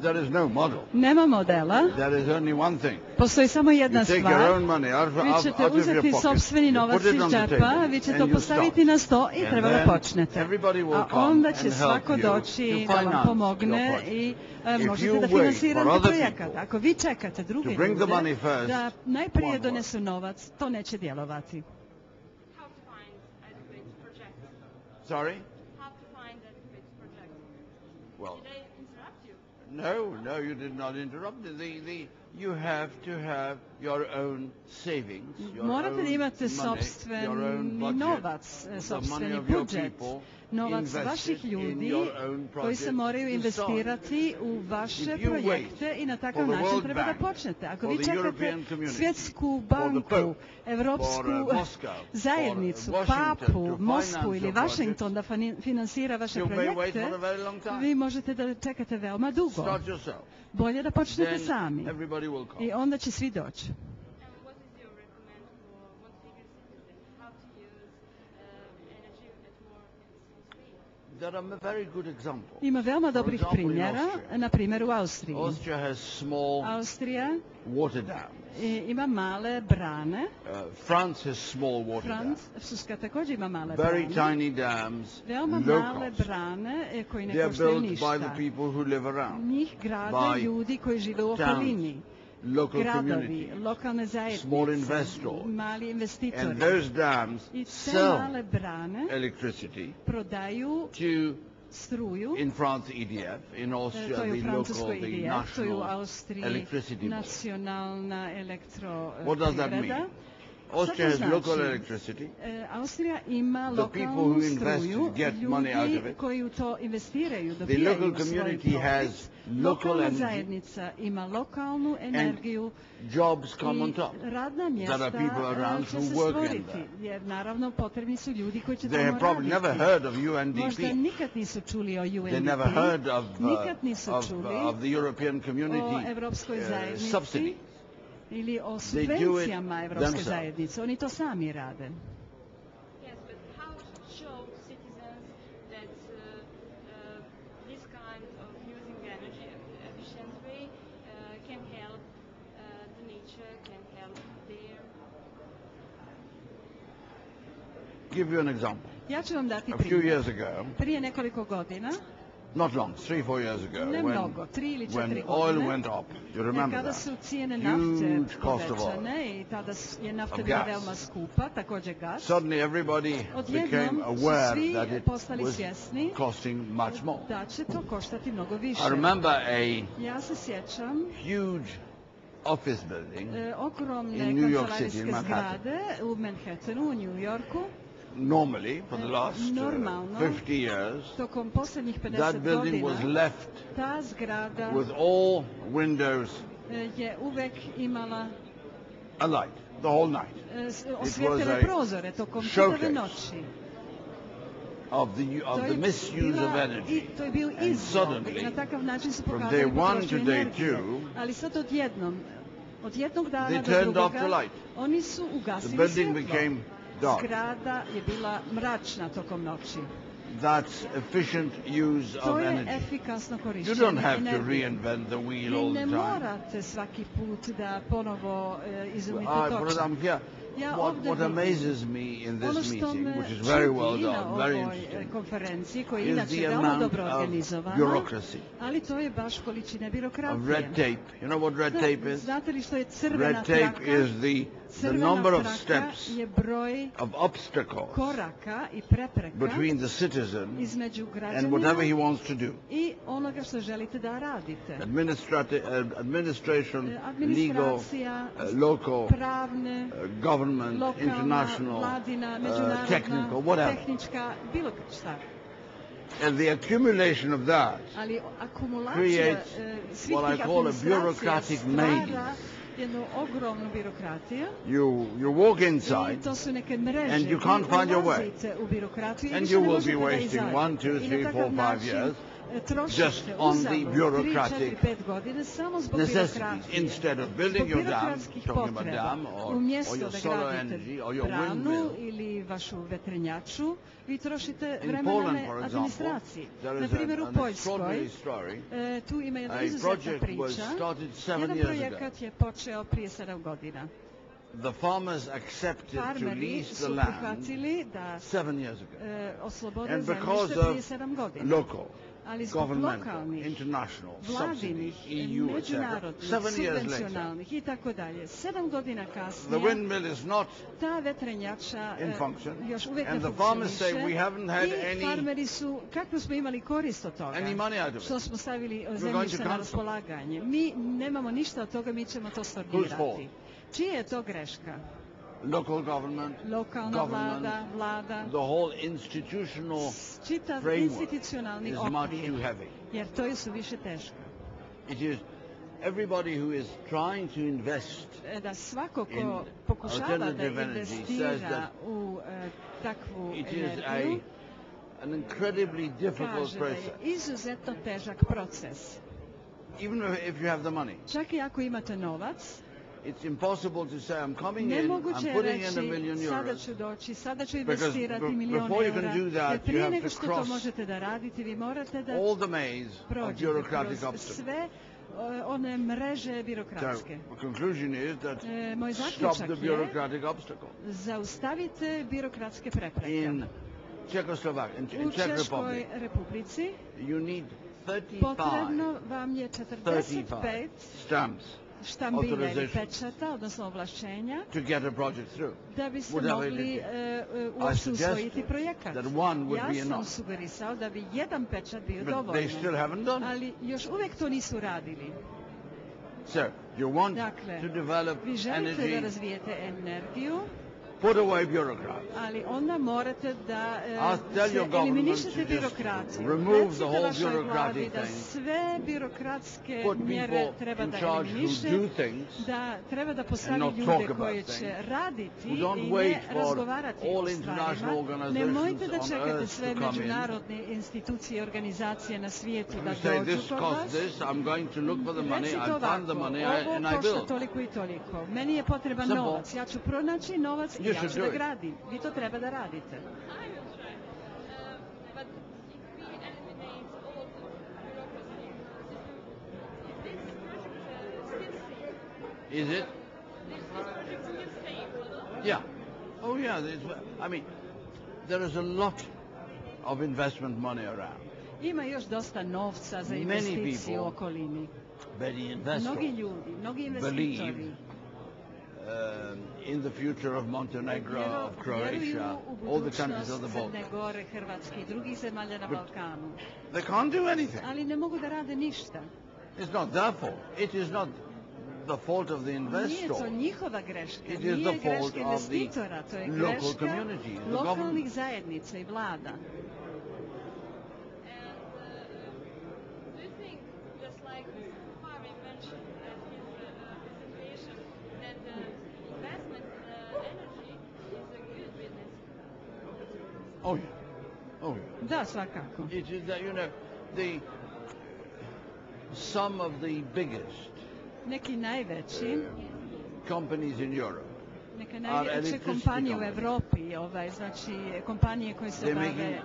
There is no model. Nema modela, There is only one thing. postoji samo jedna You take your stvar. own money out, of- Vi out, ćete out of your uzeti you novac put it iz on the džepa, table, vi ćete and to you postaviti na sto i treba da počnete. everybody will A come onda and će help svako you doći da vam finance pomogne i e, If možete you da wait for finansirate projekat. Ako vi čekate druge to bring the ljude money first, da najprije donesu novac, to neće djelovati. Sorry? How to find adequate projects? Well, Did I interrupt you? no, no, you did not interrupt. The, the, you have to have your own savings, your Morate own da imate budget, novac, e, of your budžet, novac vaših ljudi koji se moraju investirati u vaše projekte i na takav način treba da počnete. Ako vi čekate svjetsku banku, Pope, evropsku uh, zajednicu, papu, Moskvu ili Washington da finansira vaše projekte, vi možete da čekate veoma dugo. Bolje da počnete sami. I onda će svi doći. Ima veoma dobrih primjera, na primjer u Austriji. Austrija water dams. i- ima male brane. Uh, France has small water dams. Francuska također ima male Very brane. tiny dams, Veoma male brane e, koji ne koštaju built by the ništa. people who live around, Njih grade ljudi koji žive u okolini. Local Gradovi, lokalne small zajednice, investors. mali investitori. And those dams I te sell male brane electricity prodaju to, struju. in France, EDF, in Austria, To je u the local, Francuskoj the IDF, to je u national Austriji electricity board. nacionalna elektro What does that mean? Austria has local electricity. E, Austrija ima The people who invest struju, get money out of it. koji u to investiraju, The local community has local Lokalna energy zajednica ima lokalnu energiju Jobs come on top. radna mjesta are people around će who se work in stvoriti, there. jer naravno potrebni su ljudi koji će They tamo probably never heard of Možda UNDP. nikad nisu čuli o UNDP, They never heard of, uh, nikad nisu of, čuli uh, of the European o community Evropskoj uh, subsidy. Ili o subvencijama Evropske zajednice. Oni to sami rade. Yes, but how to show citizens that uh, uh, this kind of using the energy efficient way uh, can help uh, the nature, can help their Give you an example. Ja ću vam dati A few primjer. years ago, Prije nekoliko godina, not long, three, four years ago, ne when, mnogo, tri ili when četiri oil went up, you remember kada that? su cijene nafte Huge cost of oil. povećane i tada je nafta Of bila gas. veoma skupa, također gas, Suddenly everybody became aware that it was costing much more. da će to koštati mnogo više. I remember a Ja se sjećam huge office building, In New York City, in Manhattan. zgrade u Manhattanu, u New Yorku. Normally for the Uh, last uh, normalno, 50 years, Tokom posljednjih 50 that building was godina left ta zgrada with all windows e, je uvek imala alight the whole night e, s- was osvijetljene a prozore tokom showcase čitave noći. of the of To the je, misuse bila, of i, energy. to je bio And izvor. suddenly, Na takav način su from pokazali day one potrošnju to day energije. two, Ali sad odjednom, od jednog dana they do turned off drugoga, the light. oni su The ugasili building svjetlo. became dark. Zgrada je bila mračna tokom noći. That's efficient use To of je energy. efikasno You korištenje don't have to energije. reinvent the wheel Vi all ne the time. morate svaki put da ponovo e, izumite I, but točno. I'm here. Ja What, ovdje what vidim. amazes me in Ono this što meeting, me which is very well čudi na done, very ovoj e, interesting, konferenciji, koja je is inače the veoma amount dobro of organizovana, bureaucracy, ali to je baš količina of birokratije. red tape. You know what red tape is? Znate li što je crvena Red tape traka? is the, the Crvena number of traka steps je broj of obstacles koraka i prepreka between the citizen između and whatever he građanina wants to do. i onoga što želite da radite. Administrati- uh, administration, E, legal, Administracija, uh, local, pravne, uh, government, lokalna, international, vladina, uh, međunarodna, technical, whatever. tehnička, bilo šta. And the accumulation of that Ali akumulacija creates e, svih what I tih call a administracija bureaucratic stvara maze. Jednu ogromnu birokratiju you, you walk i inside to su neke mreže and you can't find your way. u birokratiju and you will be wasting one, two, three, four, five years Just on the uzalud 3, bureaucratic 4, 5 godina samo zbog necessities. birokratije. Instead of building your dam, talking about dam, or, or your solar energy, or your windmill, vi trošite in vremena na for example, administraciji. Na primjer, u Poljskoj e, tu ima jedna A izuzetna project was priča. started seven Jedan years ago. projekat je počeo prije sedam godina. The farmers accepted to lease the land seven years ago. e, And because of local, Ali zbog lokalnih, vladinih, etc. međunarodnih, subvencionalnih i tako dalje. Sedam godina kasnije ta vetrenjača e, još uvijek ne funkcioniše i farmeri su, kakvu smo imali korist od toga? Što smo stavili zemljište to na raspolaganje. Mi nemamo ništa od toga, mi ćemo to stornirati. Čija je to greška? Local government, Lokalna government, vlada, vlada, the whole institutional čitav framework institucionalni is much too heavy. jer to je su više teško. It is everybody who is trying to invest E, Da svako ko In pokušava da investira that u e, takvu it is a, energiju, an incredibly difficult kaže da je process. izuzetno težak proces. Even if you have the money, Čak i ako imate novac, it's impossible to say I'm coming in, I'm putting in a million sada euros. ću doći, sada ću investirati milion before you can eura. do that, Jer you prije have nego to što to cross možete da radite, vi morate da All the maze of prođete bureaucratic kroz obstacles. sve e, one mreže So birokratske. the conclusion is that E, moj stop zaključak the je bureaucratic obstacle. zaustavite birokratske prepreke. In U Czech Češkoj Republic, republici you need 35 potrebno vam je 45 35 stamps štambilja ili pečata, odnosno ovlašćenja, to get a project through. da biste mogli it is. e, e, suggest usvojiti projekat. that one would Ja be sam enough. sugerisao da bi jedan pečat bio But they still dovoljno, haven't done it. ali još uvijek to nisu radili. So you want Dakle, to develop Vi želite da energy, razvijete energiju, put away bureaucrats. ali onda morate da government eliminišete birokraciju. remove the whole bureaucratic da thing. sve birokratske mjere treba da charge who eliminiše, do things da treba da postavi ljude things, će raditi i ne razgovarati o stvarima. Nemojte da čekate sve međunarodne institucije i organizacije na svijetu da dođu kod vas. Recite ovako, ovo košta toliko i toliko. Meni je potreban novac. Ja ću pronaći novac i You ja should ću do da it. gradim. Vi to treba da radite. I will try. Uh, but if we eliminate all the bureaucracy system, is this project uh, still safe? Is it? This, this project still safe? Yeah. Oh yeah, there's, I mean, there is a lot of investment money around. Ima još dosta novca za Many investiciju u people okolini. Many investors Mnogi ljudi, mnogi investitori believe um, in the future of Montenegro, of Croatia, all the countries of the Balkans. They can't do anything. Ali ne mogu da rade ništa. It's not their fault. It is not the fault of the Nije to investor. njihova greška, It is the fault of the investitora, to je local communities, the government. zajednica i vlada. And uh, do you think, just like Harvey mentioned in his uh, presentation, that uh, investment in uh, energy is a good business? Oh yeah. Oh yeah. Da, svakako. It is that, you know, the some of the biggest Neki najveći, companies in Europe, neke najveće kompanije u. Europi, ovaj, znači kompanije koje se bave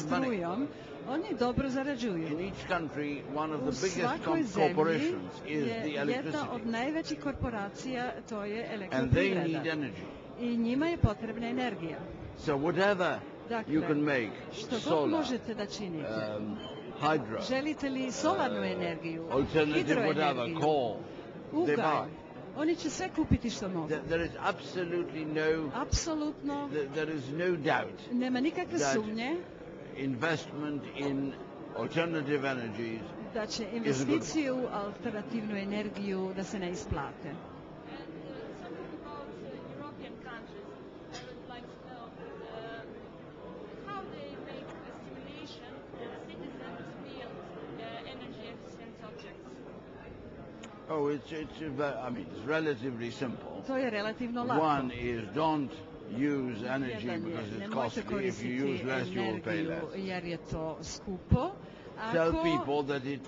strujom, oni dobro zarađuju. in each country, one of U the biggest svakoj zemlji corporations is je jedna od najvećih korporacija, to je And they elektroprivreda. need energy. I njima je potrebna energija. So whatever Dakle, you can make, Što god solar, možete da činite. um, hydro, Želite li solarnu energiju, alternative whatever, hidroenergiju, coal, they ugalj, oni će sve kupiti što mogu. There, is absolutely no, Apsolutno there, is no doubt nema nikakve sumnje investment in alternative energies da će investicije u alternativnu energiju da se ne isplate. Oh, it's, it's, uh, I mean, it's relatively simple. To je relativno lako. One is don't use energy Jedan je, because it's costly. If you use less, you will pay less. jer je to skupo. tell people that it